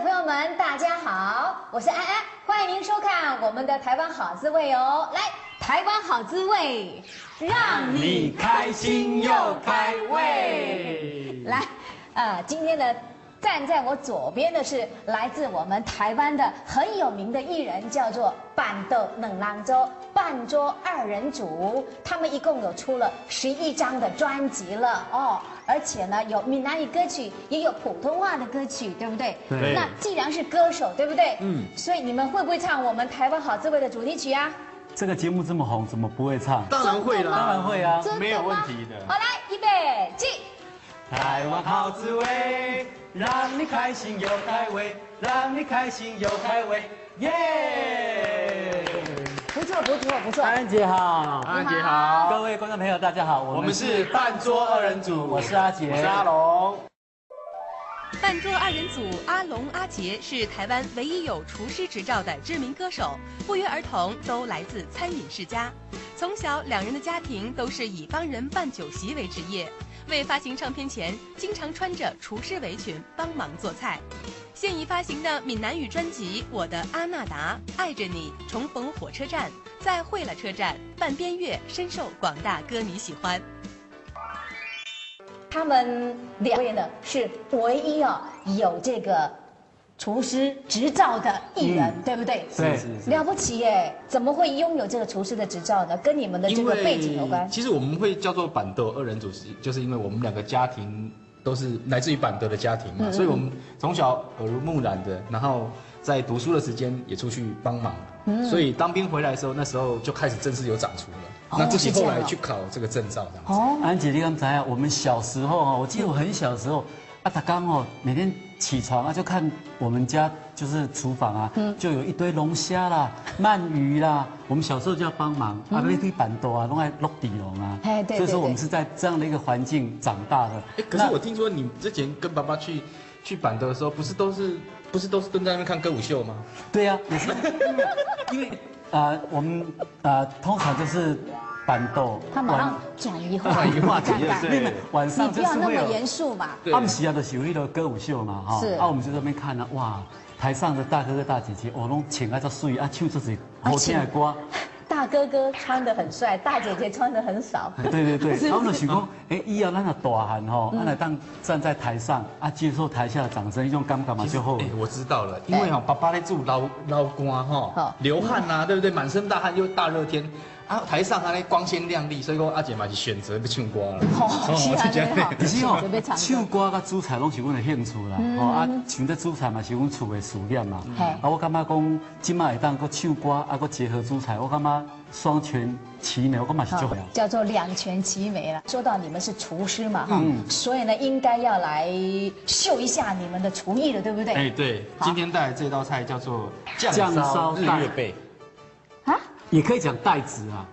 朋友们，大家好，我是安安，欢迎您收看我们的台湾好滋味哦。来，台湾好滋味，让你开心又开胃。来，呃，今天的站在我左边的是来自我们台湾的很有名的艺人，叫做板豆冷浪舟半桌二人组。他们一共有出了十一张的专辑了哦，而且呢有闽南语歌曲，也有普通话的歌曲，对不对？对那既然是歌手，对不对？嗯所以你们会不会唱我们台湾好滋味的主题曲啊？这个节目这么红，怎么不会唱？当然会真的当然会啊！没有问题的好，来，预备，起。台湾好滋味，让你开心又开胃，让你开心又开胃，耶！不错，不错，不错。安安姐好，安姐好，各位观众朋友大家好，我们是半桌二人组，我是阿杰，我是阿龙。半桌二人组阿龙、阿杰是台湾唯一有厨师执照的知名歌手，不约而同都来自餐饮世家。从小，两人的家庭都是以帮人办酒席为职业，为发行唱片前，经常穿着厨师围裙帮忙做菜。现已发行的闽南语专辑《我的阿那达》《爱着你》《重逢火车站》《再会了车站》《半边月》深受广大歌迷喜欢。他们两位呢是唯一啊有这个厨师执照的艺人，对不对？对是是了不起耶！怎么会拥有这个厨师的执照呢？跟你们的这个背景有关。其实我们会叫做板豆二人组，是就是因为我们两个家庭都是来自于板豆的家庭嘛，嗯所以我们从小耳濡目染的，然后在读书的时间也出去帮忙，嗯所以当兵回来的时候，那时候就开始正式有长厨了。哦那自己后来去考这个证照，这样子。哦，安姐，你刚才啊，我们小时候哦，我记得我很小的时候，啊，他刚哦，每天起床啊，就看我们家就是厨房啊，就有一堆龙虾啦、鳗鱼啦，我们小时候就要帮忙啊，那堆板豆啊，弄来落底龙啊，哎对对对所以说我们是在这样的一个环境长大的。哎，可是我听说你之前跟爸爸去去板豆的时候，不是都是不是都是蹲在那边看歌舞秀吗？对呀、也是。因为啊、呃我们啊、呃通常就是板豆，他马上转移话。转移话题看看对因为晚你上不要那么就是会有严肃嘛。对。他们喜欢的有一个歌舞秀嘛，哈，是。啊，我们就在那边看呢，哇，台上的大哥哥大姐姐，哦，拢请啊，叫水啊，唱出是好听的歌，大哥哥穿的很帅，大姐姐穿的很少。对对对，是然后呢，想讲，哎，以后咱个大汉吼，咱来当站在台上啊，接受台下的掌声，一种尴尬嘛就好哎。我知道了，因为哈，爸爸在做捞捞瓜好。哈，流汗呐，对不对？满身大汗又大热天，啊，台上还光鲜亮丽，所以说阿姐嘛就选择要唱歌了。哦，准备，唱歌。唱歌甲煮菜拢是阮的兴趣啦，哦啊，像这煮菜嘛是阮厝的事业嘛，啊，我感觉讲今麦会当搁唱歌，啊，搁结合煮菜，我感觉双全其美，我感觉是最好。叫做两全其美了。说到你们是厨师嘛，哈，所以呢，应该要来秀一下你们的厨艺了，对不对？哎，对，今天带来这道菜叫做酱烧日月贝。啊，也可以讲带子啊，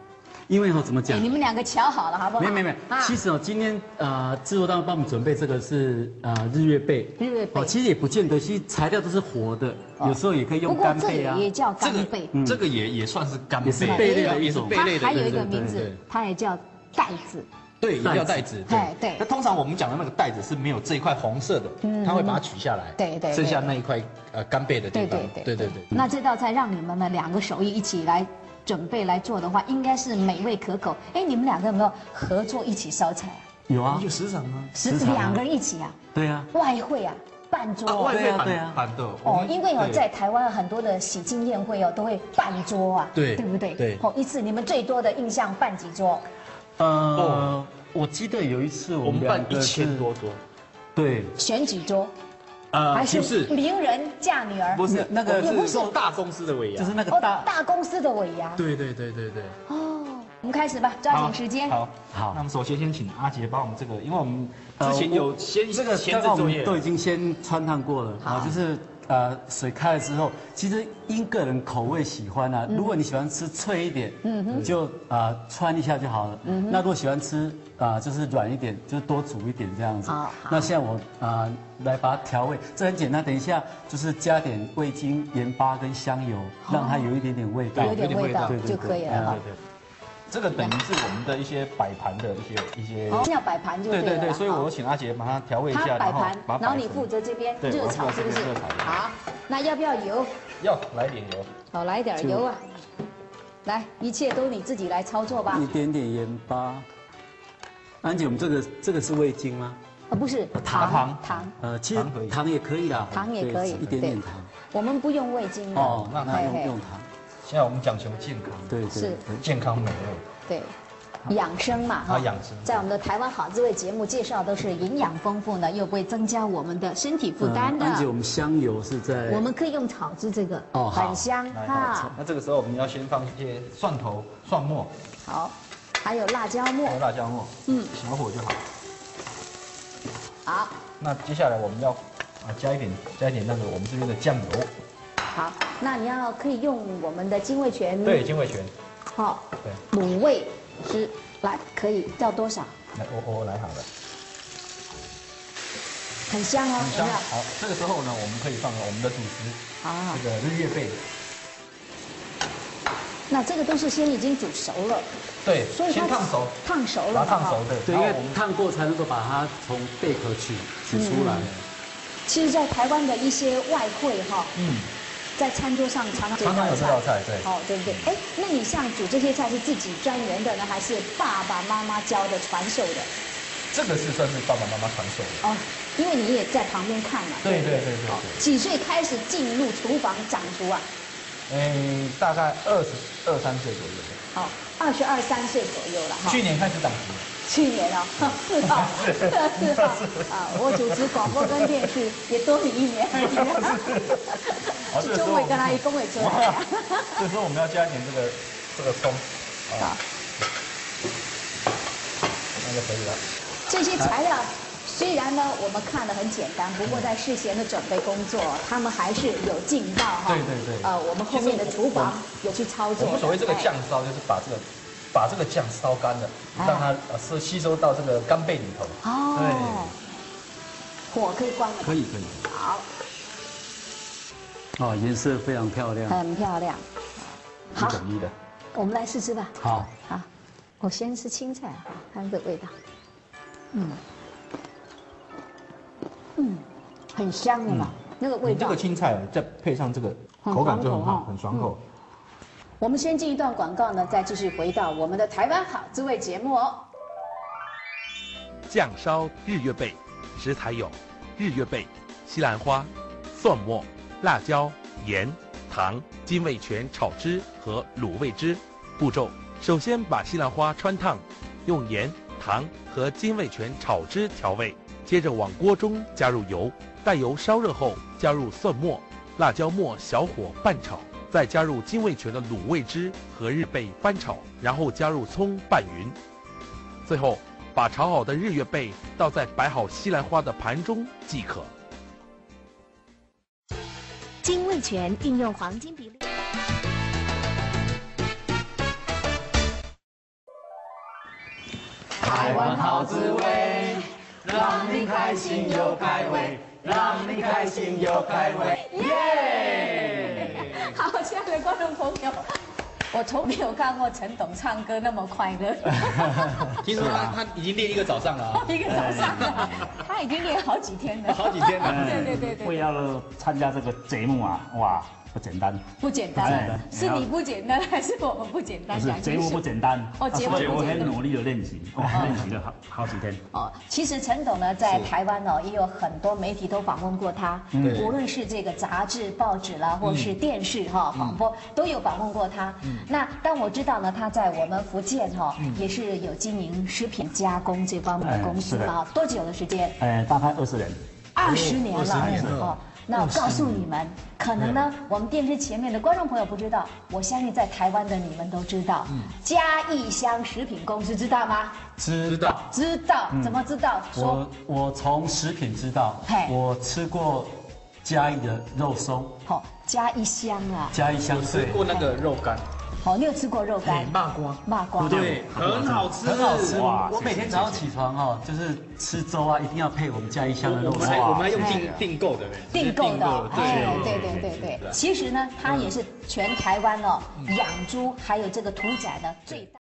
因为哦怎么讲哎，？你们两个瞧好了，好不好？没有没有没有啊，其实哦，今天呃制作单位帮我们准备这个是呃日月贝，日月贝哦，其实也不见得，其实材料都是活的，有时候也可以用干贝啊这。也叫这个干贝，这个也也算是干贝，也是贝类的一种贝类的它还有一个名字它也叫袋子。对，一定要带子。对对那通常我们讲的那个带子是没有这一块红色的，它会把它取下来，对对对剩下那一块呃干贝的地方。对对对对对对。那这道菜让你们呢两个手艺一起来准备来做的话，应该是美味可口。哎，你们两个有没有合作一起烧菜啊？有啊，有时长吗？是时常啊两个人一起啊？对啊，外汇啊，半桌啊，外啊。汇对啊哦，因为哦，在台湾很多的喜庆宴会哦，都会办桌啊，对对不对？对哦，一次你们最多的印象办几桌？呃，我记得有一次我我们办一千多桌，对，选举桌，呃还是不是名人嫁女儿？不是那个是受大公司的尾牙，就是那个哦，大大公司的尾牙。对对对对对。哦，我们开始吧，抓紧时间。好，好那我们首先先请阿杰帮我们这个，因为我们呃之前有我先这个前置作业都已经先穿烫过了好，就是呃水开了之后，其实因个人口味喜欢啊，如果你喜欢吃脆一点，嗯就呃穿一下就好了。嗯那如果喜欢吃啊就是软一点，就多煮一点这样子好好。那现在我啊来把它调味，这很简单，等一下就是加点味精、盐巴跟香油，让它有一点点味道。有点味道对对对就可以了哈对对。这个等于是我们的一些摆盘的一些一些。哦，要摆盘就对。对对对，所以我请阿杰把它调味一下，他摆盘把，然后你负责这边热炒，是不是？好，那要不要油？要来点油，好，来一点油啊。来，一切都你自己来操作吧一。点点盐巴。安姐，我们这个这个是味精吗？啊，不是糖糖糖，呃，其实糖糖也可以啦，糖也可以一点点糖。我们不用味精的。哦，那那嘿嘿用用糖，现在我们讲求健康，对对。是。健康美味。对，养生嘛，啊养生。在我们的台湾好滋味节目介绍都是营养丰富呢，又不会增加我们的身体负担的。呃。安姐，我们香油是在我们可以用炒制这个，哦很香哈。那这个时候我们要先放一些蒜头、蒜末，好，还有辣椒末。还有，辣椒末，嗯，小火就好。好，那接下来我们要啊加一点加一点那个我们这边的酱油，好，那你要可以用我们的精味泉，对，，精味泉，好，对，卤味汁，来，可以要多少？来我我我来好了，很香哦，很香。好，这个时候呢，我们可以放我们的主食，啊。这，个日月贝，那这个都是先已经煮熟了，对，所以它先烫熟，烫熟了把它烫熟的，对，因为然后我们烫过才能够把它从贝壳取取出来。其实，在台湾的一些外汇哈，嗯，在餐桌上常常常常有这道菜，对。哦，对不对？哎，那你像煮这些菜是自己专研的呢，还是爸爸妈妈教的传授的？这个是算是爸爸妈妈传授的。哦，因为你也在旁边看嘛。不对对对对哦对几岁开始进入厨房掌厨啊？嗯，大概二十二三岁左右好。哦，二十二三岁左右了哈。去年开始掌厨。去年哦，是哦，是 哦，啊，我主持广播跟电视也多你一年而已 好这个时候中伟跟他一公伟出来啊。这时候我们要加一点这个这个葱，啊，那就可以了。这些材料虽然呢我们看的很简单，不过在事前的准备工作，他们还是有劲道哈。对对对呃，我们后面的厨房有去操作。我们所谓这个哎酱烧，就是把这个把这个酱烧干了，哎让它呃是吸收到这个干贝里头。哦，火可以关了。可以可以。好，哦，颜色非常漂亮，很漂亮。好一，等一的。我们来试吃吧。好，好，我先吃青菜啊，看这个味道。嗯，嗯，很香的嘛，那个味道你这个。青菜再配上这个口感就很好，很爽口。我们先进一段广告呢，再继续回到我们的台湾好滋味节目哦。酱烧日月贝，食材有日月贝、西兰花、蒜末、辣椒、盐、糖、金味全炒汁和卤味汁。步骤：首先把西兰花穿烫，用盐、糖和金味全炒汁调味，接着往锅中加入油，待油烧热后加入蒜末、辣椒末，小火拌炒，再加入金味全的卤味汁和日贝翻炒，然后加入葱拌匀。最后，把炒好的日月贝倒在摆好西兰花的盘中即可。金味全应用黄金比例。台湾好滋味，让你开心又开胃，让你开心又开胃，耶！好，亲爱的观众朋友，我从没有看过陈董唱歌那么快乐，听说他他已经练一个早上了啊。一个早上了，他已经练好几天了，好几天了。对对对对，为了参加这个节目啊，哇，不简单，不简单。哎，是你不简单 还是我们不简单？不是节目不简单，哦节目我不简单。很努力的练习，哇，练习了好好几天。哦，其实陈董呢，在台湾哦，也有很多媒体都访问过他，对。无论是这个杂志、报纸啦，或是电视哈、广播，都有访问过他。那但我知道呢，他在我们福建哈，也是有经营食品加工这方面的公司哎是的。嘛，多久的时间？呃，大概二十年，二十年了，20年了。哦。那我告诉你们，可能呢，我们电视前面的观众朋友不知道，我相信在台湾的你们都知道，嘉义乡食品公司知道吗？知道。知道，怎么知道？我我从食品知道，我吃过嘉义的肉松，好，嘉义乡啊，加一箱吃过那个肉干，哦，你有吃过肉干？麻瓜，麻瓜，对，很好吃，很好吃。哇我每天早上起床哈，就是吃粥啊，一定要配我们家一箱的肉。干我们还。我们还用哎订订购的，订购的对。对对对对。其实呢，它也是全台湾哦养猪还有这个屠宰的最大。